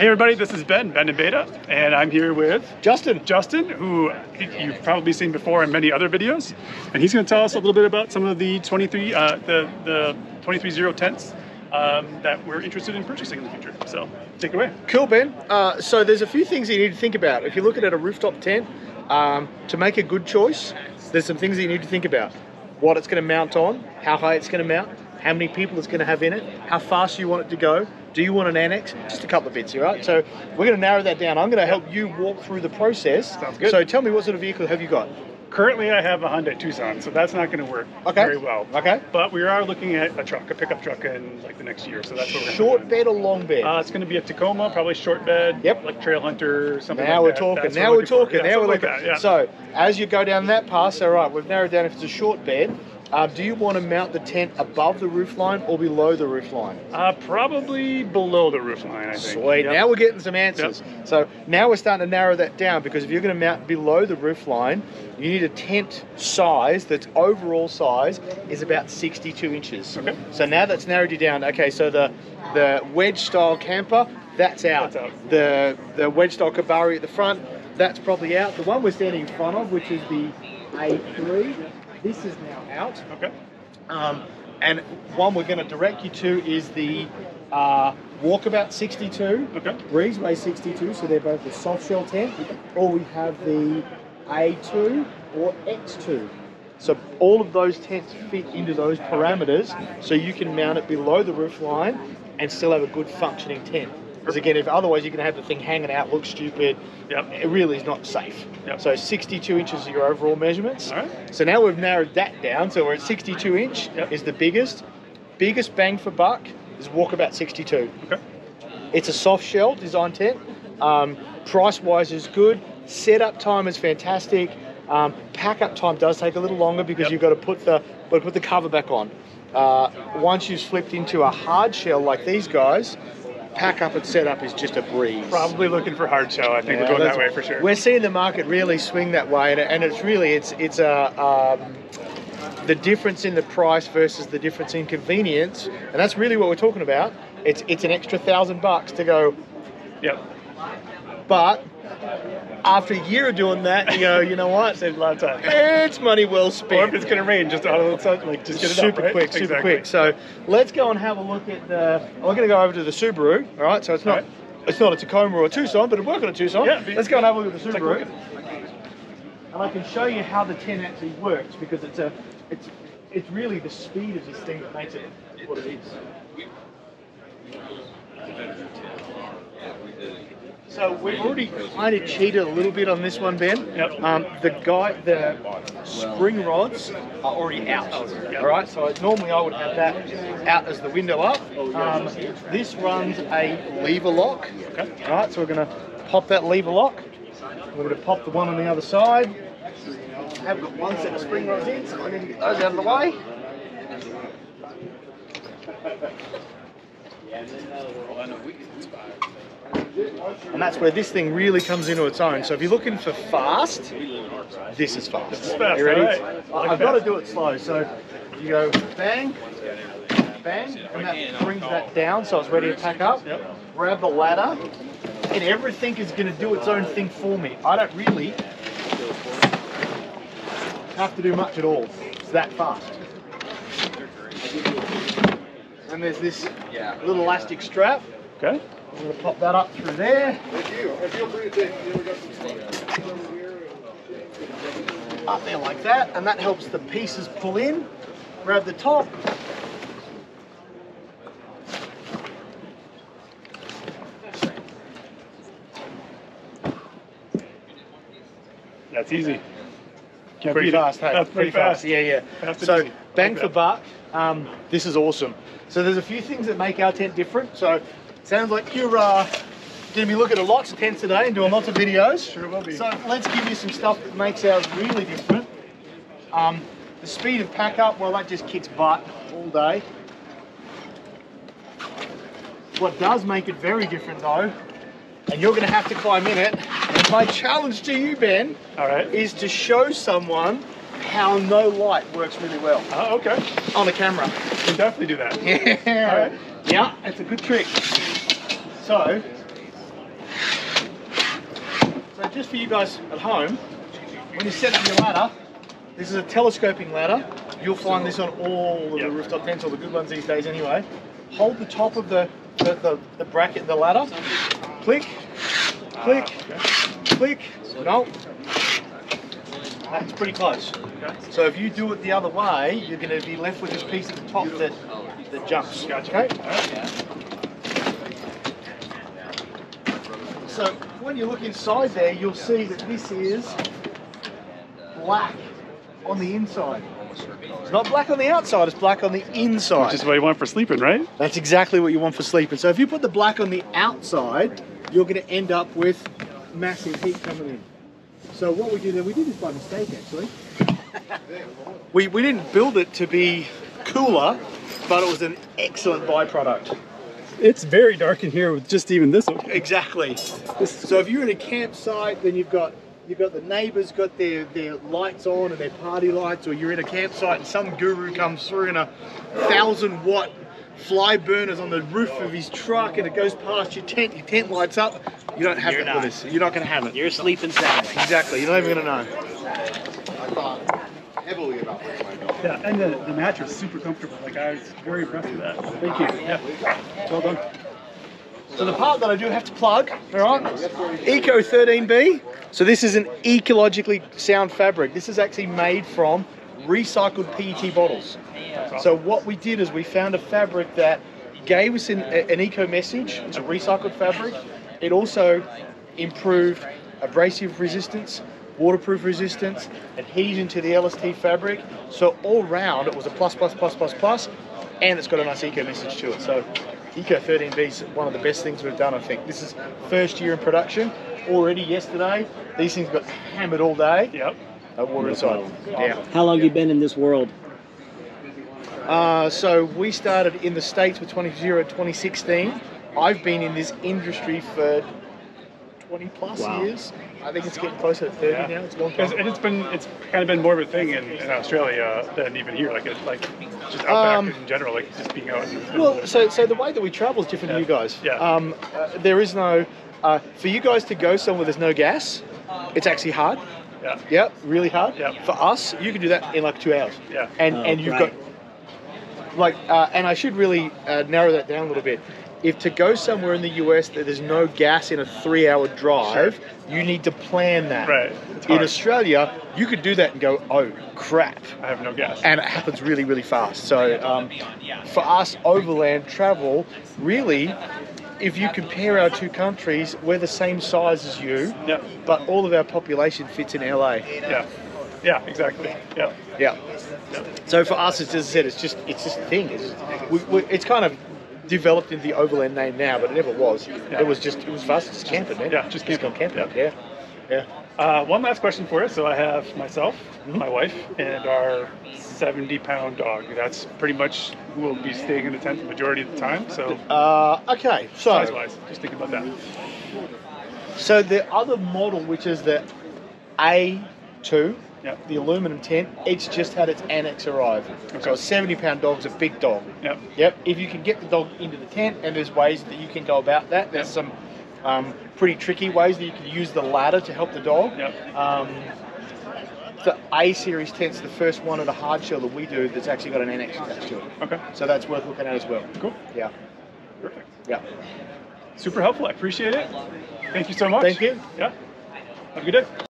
Hey everybody, this is Ben, BenInBeta, and I'm here with Justin. Justin, who you've probably seen before in many other videos, and he's going to tell us a little bit about some of the 23 uh, the the 23ZERO tents um, that we're interested in purchasing in the future. So take it away. Cool, Ben. Uh, so there's a few things that you need to think about. If you're looking at a rooftop tent, um, to make a good choice, there's some things that you need to think about. What it's going to mount on, how high it's going to mount, how many people it's going to have in it, how fast you want it to go. Do you want an annex? Just a couple of bits, all right? So we're going to narrow that down. I'm going to help you walk through the process. Sounds good. So tell me what sort of vehicle have you got? Currently, I have a Hyundai Tucson, so that's not going to work Okay. very well. Okay. But we are looking at a truck, a pickup truck, in like the next year. So that's what we're Short bed or long bed? Uh, it's going to be a Tacoma, probably short bed. Yep. Like Trail Hunter, something now like we're that. talking. That's Now we're talking. Yeah, now we're looking. like that, yeah. So as you go down that path, all right, we've narrowed down if it's a short bed. Uh, do you want to mount the tent above the roof line or below the roof line? Uh, probably below the roof line, I think. Sweet. Yep. Now we're getting some answers. So now we're starting to narrow that down because if you're going to mount below the roof line, you need a tent size that's overall size is about 62 inches. Okay. So now that's narrowed you down. Okay, so the the wedge style camper, that's out. That's out. The the wedge style Kabari at the front, that's probably out. The one we're standing in front of, which is the A3, this is now out. Okay. Um, and one we're going to direct you to is the uh, Walkabout 62, Okay. Breezeway 62, so they're both the soft shell tent, or we have the A2 or X2. So all of those tents fit into those parameters, so you can mount it below the roof line and still have a good functioning tent. Because again, if otherwise you're going to have the thing hanging out, look stupid. Yep. It really is not safe. Yep. So 62 inches are your overall measurements. All right. So now we've narrowed that down. So we're at 62 inch Yep. is the biggest. Biggest bang for buck is Walkabout 62. Okay. It's a soft shell design tent. Um, price wise is good. Setup time is fantastic. Um, pack up time does take a little longer because Yep. you've got to put the put the cover back on. Uh, once you've flipped into a hard shell like these guys, pack up and set up is just a breeze. Probably looking for hard shell. I think Yeah, we're going that way for sure. We're seeing the market really swing that way, and, and it's really it's it's a um, the difference in the price versus the difference in convenience, and that's really what we're talking about. It's it's an extra thousand bucks to go, Yep. but after a year of doing that, you go, you know what? Saved a lot of time. It's money well Or if spent. it's going to rain, just out of the like just get it up, super right? quick, super Exactly. quick. So let's go and have a look at the. We're going to go over to the Subaru. All right, so it's not. Right. It's not a Tacoma or a Tucson, but it'll work on a Tucson. Yeah, Let's go and have a look at the Subaru. and I can show you how the 10 actually works because it's a it's it's really the speed of this thing that makes it what it is. So we've already kind of cheated a little bit on this one, Ben. Yep. Um, the guy, the spring rods are already out. All right. So normally I would have that out as the window up. Um, this runs a lever lock. Okay. All right. So we're going to pop that lever lock. We're going to pop the one on the other side. I have got one set of spring rods in, so I need to get those out of the way. And that's where this thing really comes into its own. So if you're looking for fast, this is fast. Fast, You ready? like I've got to do it slow. So you go bang, bang, and that brings that down so it's ready to pack up. Grab the ladder, and everything is going to do its own thing for me. I don't really have to do much at all. It's that fast. And there's this little elastic strap. Okay. I'm going to pop that up through there. Up there like that, and that helps the pieces pull in. Grab the top. That's easy. Can't Pretty fast, hey? That's pretty fast. Yeah, yeah. Fast so easy. bang Like for buck. Um, this is awesome. So there's a few things that make our tent different. So sounds like you're uh, going to be looking at lots of tents today and doing lots of videos. Sure will be. So let's give you some stuff that makes ours really different. Um, the speed of pack up, well, that just kicks butt all day. What does make it very different though, and you're going to have to climb in it, my challenge to you, Ben, All right. is to show someone how no light works really well Oh, okay. on a camera. Can definitely do that. Yeah. Alright. Yeah, it's a good trick. So, so just for you guys at home, when you set up your ladder, this is a telescoping ladder. You'll find this on all of Yep. the rooftop tents, all the good ones these days anyway. Hold the top of the, the, the, the bracket, the ladder. Click, click, ah, click. No. That's pretty close. Okay. So if you do it the other way, you're going to be left with this piece at the top that, that jumps. Gotcha. Okay? So when you look inside there, you'll see that this is black on the inside. It's not black on the outside, it's black on the inside. Which is what you want for sleeping, right? That's exactly what you want for sleeping. So if you put the black on the outside, you're going to end up with massive heat coming in. So what we did, and we did this by mistake actually. we, we didn't build it to be cooler, but it was an excellent byproduct. It's very dark in here with just even this. one. Exactly. So if you're in a campsite, then you've got you've got the neighbours got their, their lights on and their party lights, or you're in a campsite and some guru comes through in a thousand watt fly burners on the roof of his truck and it goes past your tent, your tent lights up. You don't have You're that not. with this. You're not going to have it. You're sleeping sound. Exactly. You're not even going to know. I thought heavily about this. Yeah, and the, the mattress is super comfortable. Like I was very impressed with that. Thank you. Yeah. Well done. So the part that I do have to plug, all right, Eco 13B. So this is an ecologically sound fabric. This is actually made from recycled PET bottles. So what we did is we found a fabric that gave us an, an eco message. It's a recycled fabric. It also improved abrasive resistance, waterproof resistance, adhesion to the LST fabric. So all round, it was a plus, plus, plus, plus, plus, and it's got a nice eco message to it. So Eco 13B is one of the best things we've done, I think. This is first year in production. Already yesterday, these things got hammered all day. Yep. No water inside. Yeah. How long you been in this world? Uh, so we started in the States with 20 2016. I've been in this industry for 20 plus Wow. years. I think it's getting closer to 30 Yeah. now. It's a long Because time. and it's been it's kind of been more of a thing in, in Australia than even here. Like it's like just outback Um, in general, like just being out. Well, so so the way that we travel is different Yeah. to you guys. Yeah. Um, uh, there is no uh, for you guys to go somewhere there's no gas. It's actually hard. Yeah. Yeah, really hard. Yeah. For us, you can do that in like two hours. Yeah. And Oh, and you've right. got like, uh, and I should really uh, narrow that down a little bit. If to go somewhere in the US that there's no gas in a three-hour drive, you need to plan that. Right. In. Australia, you could do that and go, oh crap, I have no gas. and it happens really, really fast. So um, for us, overland travel, really, if you compare our two countries, we're the same size as you, Yeah. but all of our population fits in LA. Yeah. Yeah. Exactly. Yeah. Yeah. So for us, it's as I said, it's just it's just a thing. It's, we, we, it's kind of developed into the overland name now, but it never was. It was just it was us just camping, man. Yeah, just go camping. camping. Yeah. Yeah. Uh, one last question for you. So I have myself, my wife, and our 70 pound dog. That's pretty much who will be staying in the tent the majority of the time. So Uh, okay. So size wise, just think about that. so the other model, which is the A2, Yeah. the aluminum tent, it's just had its annex arrive. So a 70 pound dog's a big dog. Yep. Yep. If you can get the dog into the tent, and there's ways that you can go about that. There's some um, pretty tricky ways that you can use the ladder to help the dog. Yep. Um, the A series tent's the first one at a hard shell that we do that's actually got an annex attached to it. Okay. So that's worth looking at as well. Cool. Yeah. Perfect. Yeah. Super helpful. I appreciate it. Thank you so much. Thank you. Yeah. Have a good day.